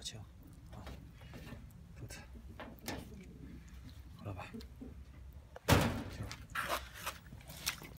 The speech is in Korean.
하죠.